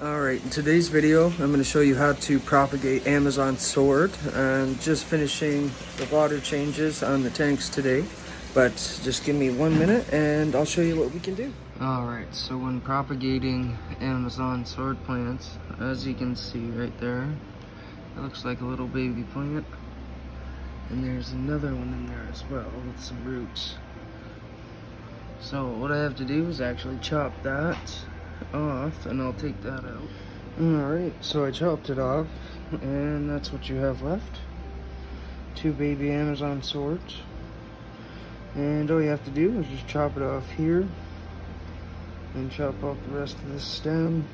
Alright, in today's video, I'm going to show you how to propagate Amazon sword and just finishing the water changes on the tanks today. But just give me one minute and I'll show you what we can do. Alright, so when propagating Amazon sword plants, as you can see right there, it looks like a little baby plant. And there's another one in there as well with some roots. So what I have to do is actually chop that Oh, off and I'll take that out. Alright, so I chopped it off and that's what you have left. Two baby Amazon swords. And all you have to do is just chop it off here and chop off the rest of the stem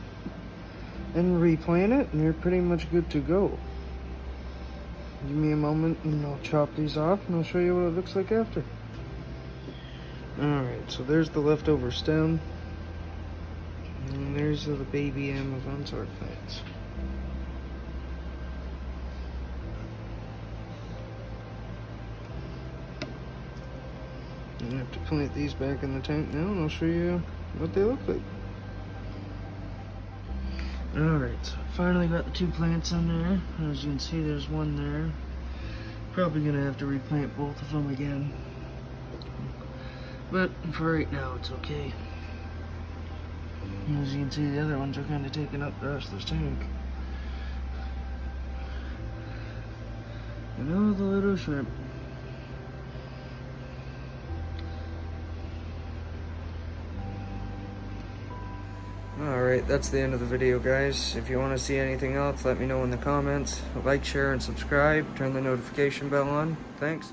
and replant it and you're pretty much good to go. Give me a moment and I'll chop these off and I'll show you what it looks like after. Alright, so there's the leftover stem. And there's the baby Amazon sword plants. I have to plant these back in the tank now and I'll show you what they look like. Alright, so finally got the two plants in there. As you can see, there's one there. Probably gonna have to replant both of them again. But for right now, it's okay. As you can see, the other ones are kind of taking up the rest of this tank. And all the little shrimp. Alright, that's the end of the video, guys. If you want to see anything else, let me know in the comments. Like, share, and subscribe. Turn the notification bell on. Thanks.